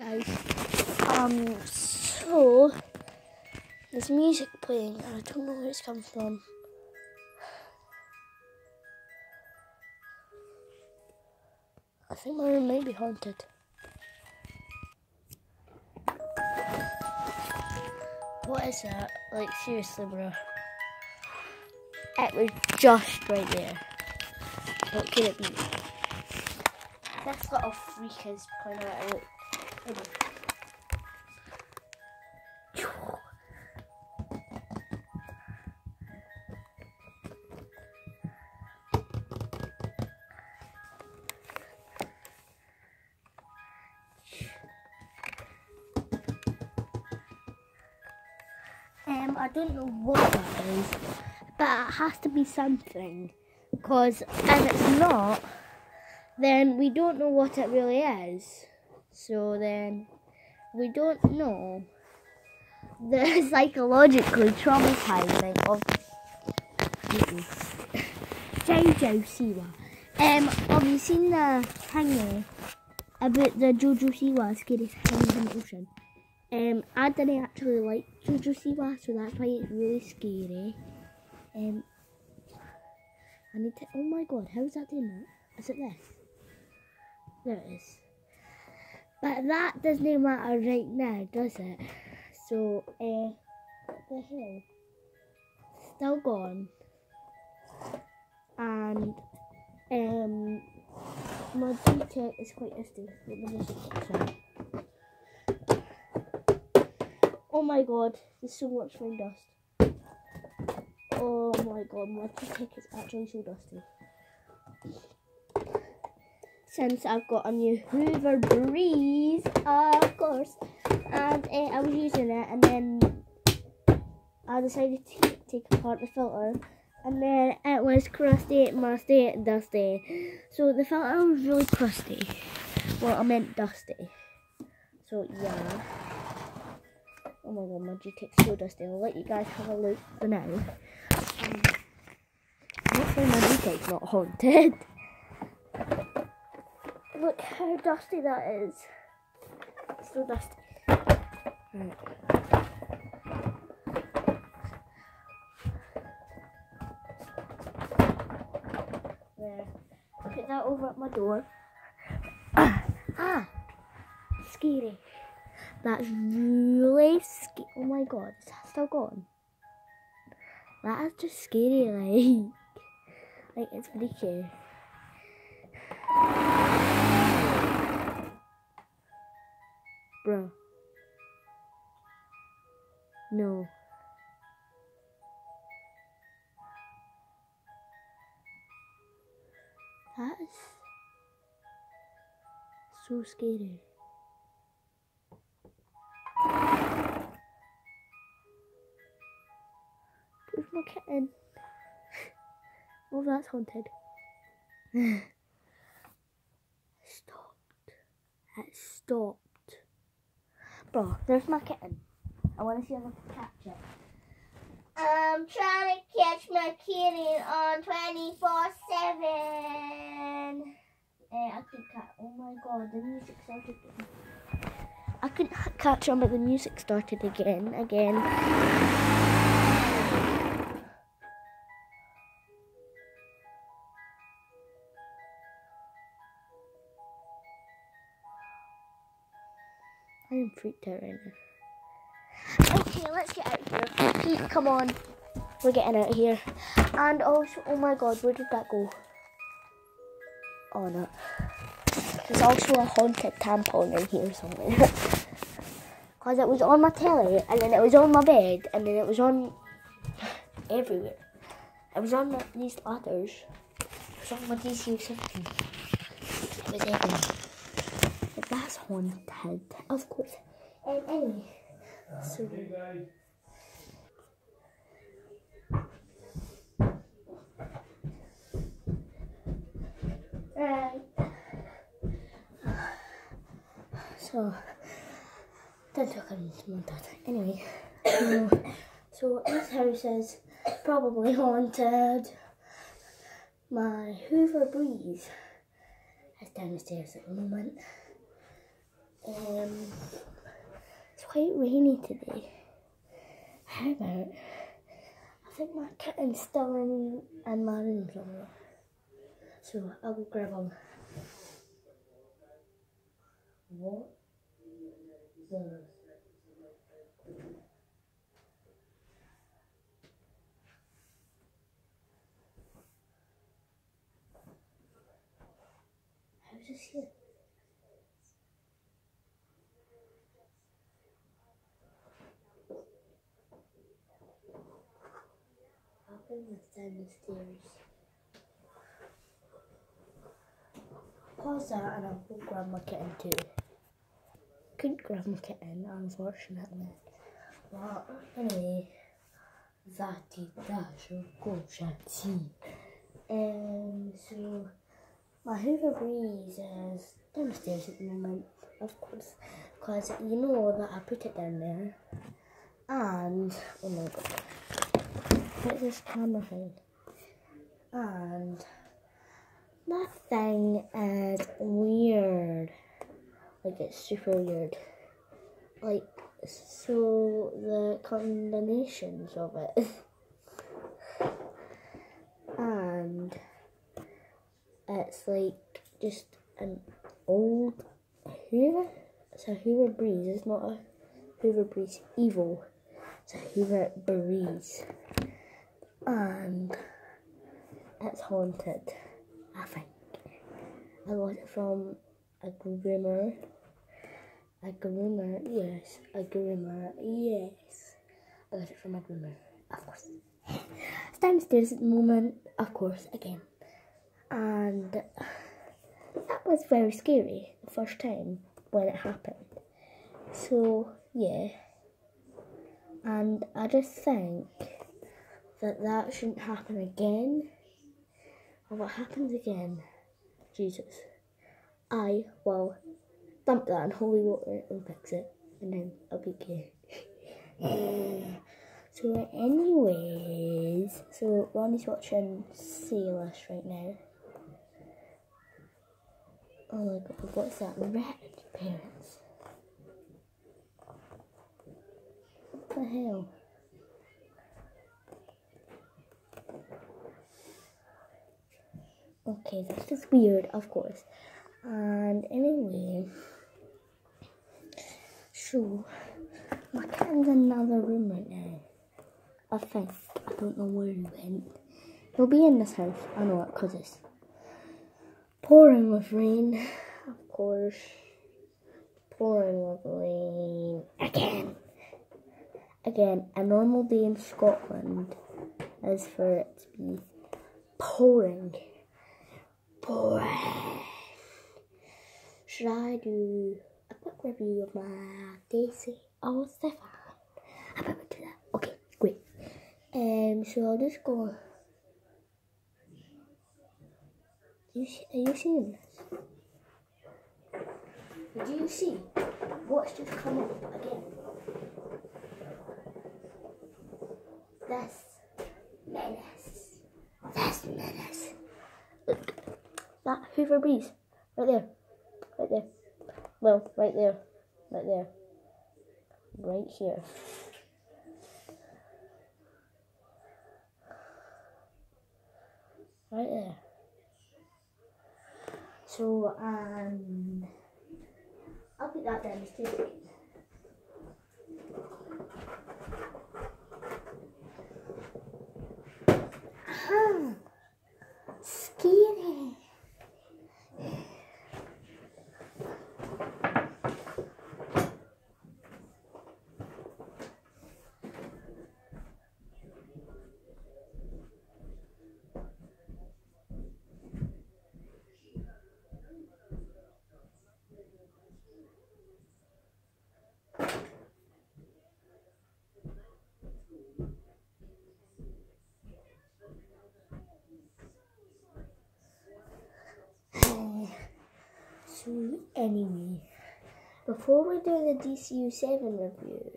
guys. Um, so there's music playing, and I don't know where it's come from. I think my room may be haunted. What is that? Like seriously, bro. It was just right there. What could it be? This little freak is pointing out. Um, I don't know what that is, but it has to be something. Because if it's not, then we don't know what it really is. So then we don't know the psychologically traumatizing of Jojo Siwa. Um, have you seen the thing about the Jojo Siwa scariest things in the ocean? Um, I didn't actually like Jojo Siwa, so that's why it's really scary. Um, I need to. Oh my god, how's that doing that? Is it this? There it is. But that doesn't matter right now, does it? So, uh, the hell? Still gone. And, um, my detail is quite dusty. Oh my god, there's so much rain dust. Oh my god, my tick is actually so dusty. Since I've got a new Hoover Breeze, of course, and uh, I was using it, and then I decided to take apart the filter, and then it was crusty, musty, dusty. So the filter was really crusty. Well, I meant dusty. So yeah. Oh my god, my Gtech's so dusty. I'll let you guys have a look for now. Um, hopefully my Gtech's not haunted. Look how dusty that is. So dusty. Right. There. Put that over at my door. ah! Scary. That's really scary. Oh my god, is that still gone? That is just scary, like. Like, it's freaky. Bro. No. That is so scary. Where's my kitten? Oh, that's haunted. stopped. It stopped. Bro, there's my kitten. I want to see if I can catch it. I'm trying to catch my kitten on 24 7. Eh, I couldn't catch. Oh my god, the music started again. I couldn't catch him, but the music started again. Again. Freaked out right now. Okay, let's get out of here. Pete, come on. We're getting out of here. And also, oh my god, where did that go? Oh no. There's also a haunted tampon in here somewhere. Because it was on my telly, and then it was on my bed, and then it was on everywhere. It was on these ladders. It was on my DC 15. It was everywhere. Haunted, of course. Um, anyway, so. Right. So, don't talk about that. Anyway, so, so this house is probably haunted. My Hoover Breeze is downstairs at the moment. Um, it's quite rainy today. How about? I think my kitten's still in, in my room somewhere. So I'll go grab them. What? The How's this here? Down the stairs. Pause that and I'll grab my kitten too. Couldn't grab my kitten, unfortunately. But anyway, that is that should go chatty. Um, so my Hoover Breeze is downstairs at the moment, of course, because you know that I put it down there. And, oh my god, put this camera thing. And that thing is weird. Like, it's super weird. Like, so the combinations of it. and it's like just an old Hoover. It's a Hoover Breeze. It's not a Hoover Breeze Evo. It's a Hoover Breeze. And it's haunted, ah, I think. I got it from a groomer. A groomer, yes. A groomer, yes. I got it from a groomer, of course. It's downstairs at the moment, of course, again. And that was very scary the first time when it happened. So, yeah. And I just think that that shouldn't happen again. Or what happens again, Jesus, I will dump that in holy water and fix it. And then I'll be okay. so, anyways, so Ronnie's watching Sailors right now. Oh my god, what's that? red, parents. What the hell? Okay, this is weird, of course. And anyway, so my cat's in another room right now. I think. I don't know where he went. He'll be in this house. I know it because it's pouring with rain. Of course. Pouring with rain. Again. Again, a normal day in Scotland is for it to be pouring. Should I do a quick review of my Daisy? Oh, Stefan. I better do that. Okay, great. Um, so I'll just go. You see, are you seeing this? Do you see what's just come up again? This menace. This menace. That Hoover Breeze, right there, right there. Well, right there, right there, right here. Right there. So, um, I'll put that down the. Ah, scary. So, anyway, before we do the DCU 7 review,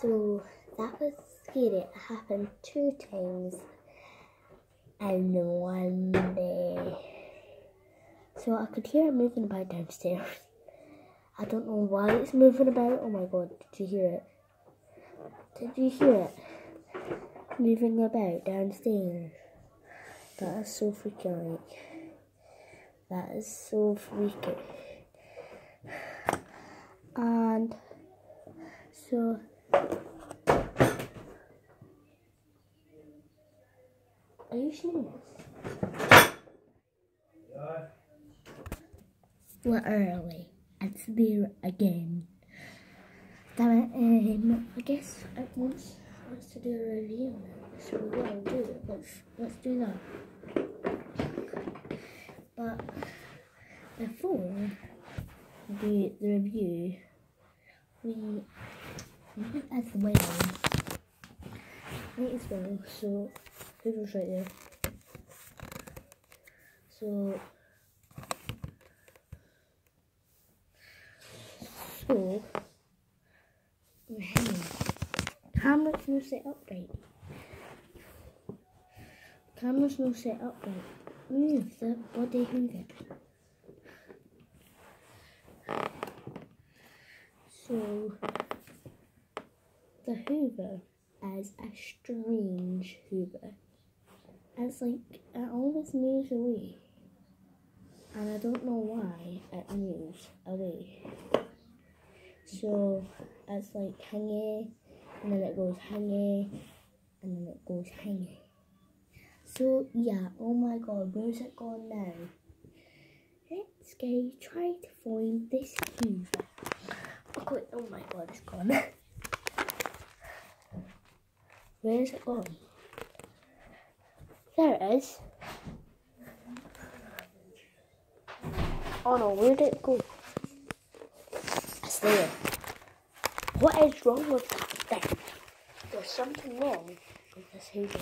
so that was scary. It happened two times in one day. So I could hear it moving about downstairs. I don't know why it's moving about. Oh my god, did you hear it? Did you hear it? Moving about downstairs. That is so freaking That is so freaky. And so Are you sneezing? We're early. It's there again. Damn it, um, I guess I wants us to do a review So what I'll do, it. let's, let's do that. But before we do the review, we at the wedding. Might as well, so Hoover's right there. So So, camera's no set up right. Camera's no set up right. Move the body hoover. So, the hoover as a strange hoover. It's like it always moves away. And I don't know why it moves away. So it's like hangy, and then it goes hangy, and then it goes hangy. So yeah, oh my god, where's it gone now? Let's go try to find this hoover. Oh, okay, oh my god, it's gone. Where is it gone? There it is. Oh no, where did it go? It's there. What is wrong with that thing? There's something wrong with this Hoover.